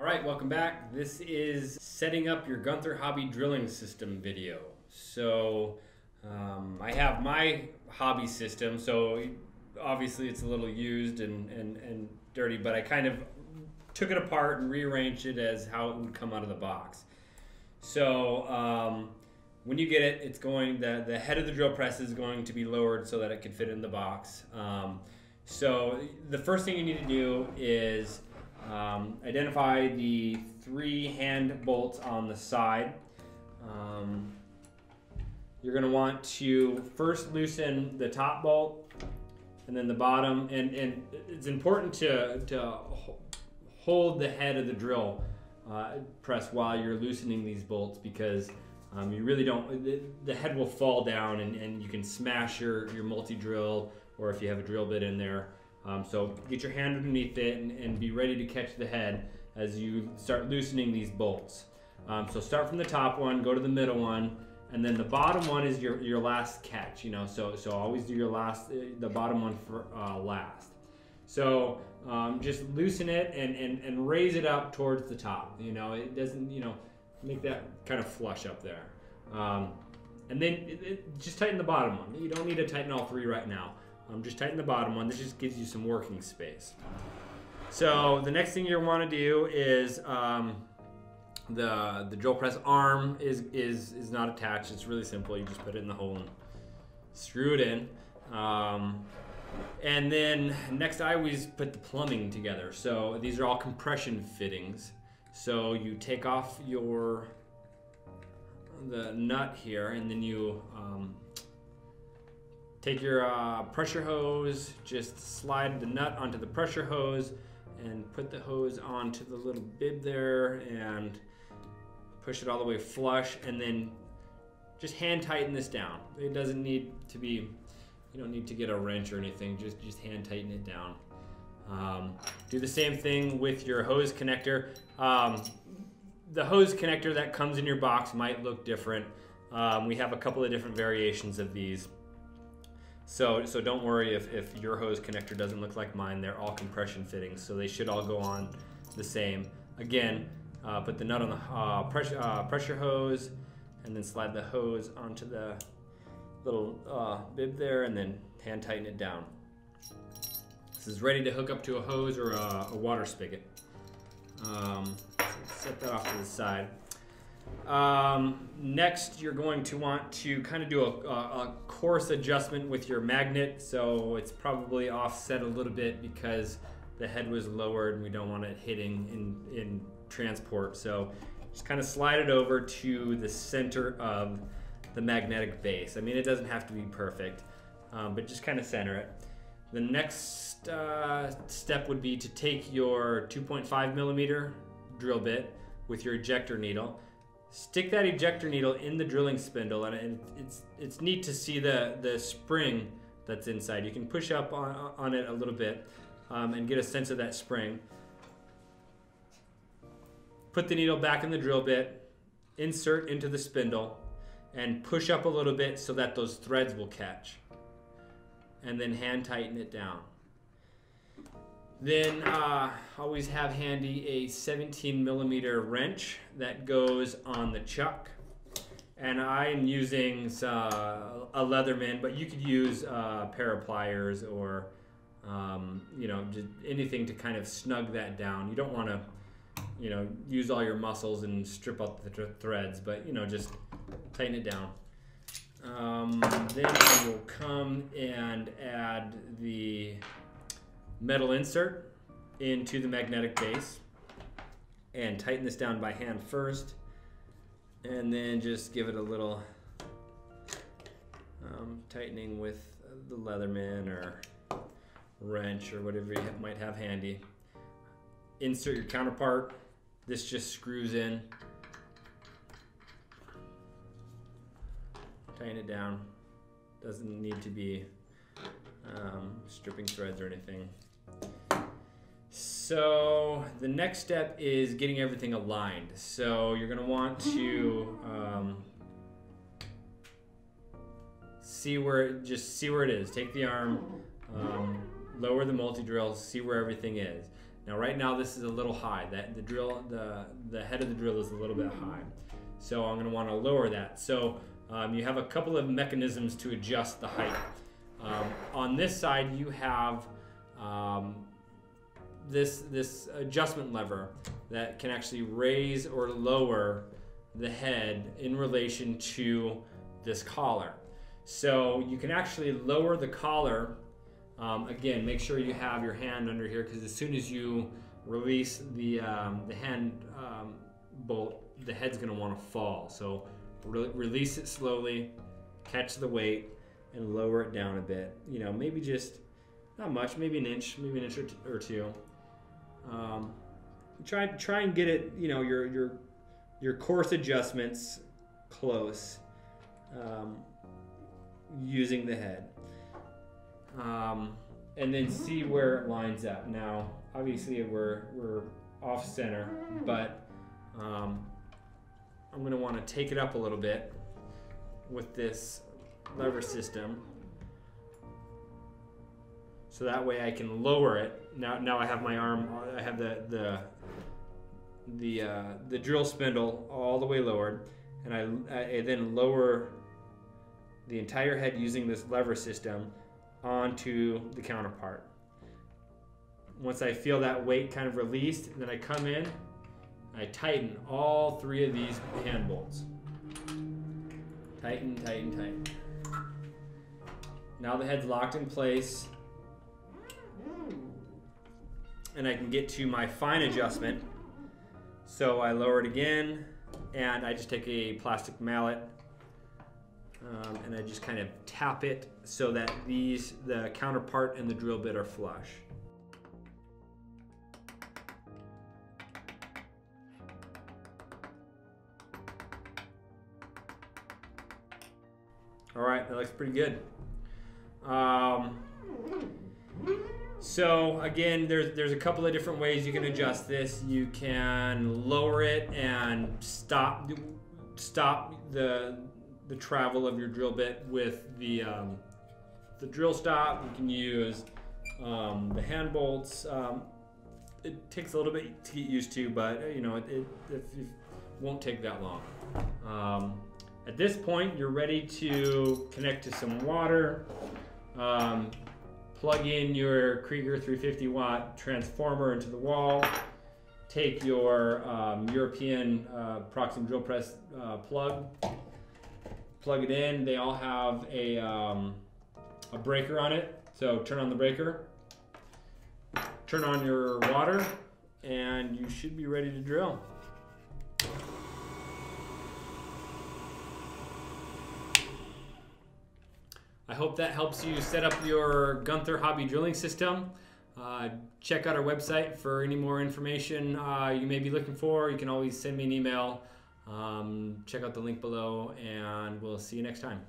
All right, welcome back. This is setting up your Gunther Hobby drilling system video. So um, I have my hobby system, so obviously it's a little used and, and, and dirty, but I kind of took it apart and rearranged it as how it would come out of the box. So um, when you get it, it's going, the, the head of the drill press is going to be lowered so that it can fit in the box. Um, so the first thing you need to do is um, identify the three hand bolts on the side. Um, you're going to want to first loosen the top bolt and then the bottom. And, and it's important to, to hold the head of the drill uh, press while you're loosening these bolts because um, you really don't, the, the, head will fall down and, and you can smash your, your multi-drill or if you have a drill bit in there. Um, so get your hand underneath it and, and, be ready to catch the head as you start loosening these bolts. Um, so start from the top one, go to the middle one, and then the bottom one is your, your last catch, you know, so, so always do your last, uh, the bottom one for uh, last. So um, just loosen it and, and, and raise it up towards the top, you know, it doesn't, you know, make that kind of flush up there. Um, and then it, it, just tighten the bottom one. You don't need to tighten all three right now. Um, just tighten the bottom one. This just gives you some working space. So the next thing you want to do is um, the the drill press arm is is is not attached. It's really simple. You just put it in the hole and screw it in. Um, and then next, I always put the plumbing together. So these are all compression fittings. So you take off your the nut here, and then you um, Take your uh, pressure hose, just slide the nut onto the pressure hose and put the hose onto the little bib there and push it all the way flush and then just hand tighten this down. It doesn't need to be, you don't need to get a wrench or anything, just, just hand tighten it down. Um, do the same thing with your hose connector. Um, the hose connector that comes in your box might look different. Um, we have a couple of different variations of these. So, so don't worry if, if your hose connector doesn't look like mine. They're all compression fittings, so they should all go on the same. Again, uh, put the nut on the uh, pressure, uh, pressure hose and then slide the hose onto the little uh, bib there and then hand tighten it down. This is ready to hook up to a hose or a, a water spigot. Um, so set that off to the side. Um, next, you're going to want to kind of do a, a, a, coarse adjustment with your magnet. So it's probably offset a little bit because the head was lowered and we don't want it hitting in, in transport. So just kind of slide it over to the center of the magnetic base. I mean, it doesn't have to be perfect, um, but just kind of center it. The next uh, step would be to take your 2.5 millimeter drill bit with your ejector needle stick that ejector needle in the drilling spindle and it's it's neat to see the the spring that's inside. You can push up on, on it a little bit um, and get a sense of that spring. Put the needle back in the drill bit insert into the spindle and push up a little bit so that those threads will catch. And then hand tighten it down then uh, always have handy a 17 millimeter wrench that goes on the chuck. And I'm using uh, a Leatherman, but you could use uh, a pair of pliers or um, you know just anything to kind of snug that down. You don't want to you know use all your muscles and strip out the th threads, but you know just tighten it down. Um, then I will come and add the metal insert into the magnetic base and tighten this down by hand first and then just give it a little um, tightening with the Leatherman or wrench or whatever you might have handy. Insert your counterpart. This just screws in. Tighten it down. Doesn't need to be um, stripping threads or anything. So the next step is getting everything aligned. So you're gonna want to um, see where, just see where it is. Take the arm, um, lower the multi-drill, see where everything is. Now right now this is a little high. That the drill, the the head of the drill is a little bit high. So I'm going to want to lower that. So um, you have a couple of mechanisms to adjust the height. Um, on this side you have um, this this adjustment lever that can actually raise or lower the head in relation to this collar. So you can actually lower the collar. Um, again, make sure you have your hand under here because as soon as you release the, um, the hand um, bolt, the head's going to want to fall. So re release it slowly, catch the weight, and lower it down a bit. You know, maybe just not much, maybe an inch, maybe an inch or, or two. Um, try try and get it. You know, your your your coarse adjustments close um, using the head. Um, and then see where it lines up. Now, obviously, we're, we're off center, but um, I'm going to want to take it up a little bit with this lever system. So that way I can lower it. Now, now I have my arm, I have the, the the uh, the drill spindle all the way lowered, and I, I then lower the entire head using this lever system onto the counterpart. Once I feel that weight kind of released, then I come in, I tighten all three of these hand bolts. Tighten, tighten, tighten. Now the head's locked in place. And I can get to my fine adjustment so I lower it again, and I just take a plastic mallet um, and I just kind of tap it so that these, the counterpart and the drill bit are flush. All right, that looks pretty good. Um, so again, there's there's a couple of different ways you can adjust this. You can lower it and stop stop the the travel of your drill bit with the um, the drill stop. You can use um, the hand bolts. Um, it takes a little bit to get used to, but you know it, it, it, it won't take that long. Um, at this point, you're ready to connect to some water. Plug in your Krieger 350 watt transformer into the wall, take your um, European uh, Proxxon drill press uh, plug, plug it in. They all have a, um, a breaker on it. So turn on the breaker, turn on your water, and you should be ready to drill. Hope that helps you set up your Gunther hobby drilling system. Uh, check out our website for any more information uh, you may be looking for. You can always send me an email. Um, check out the link below, and we'll see you next time.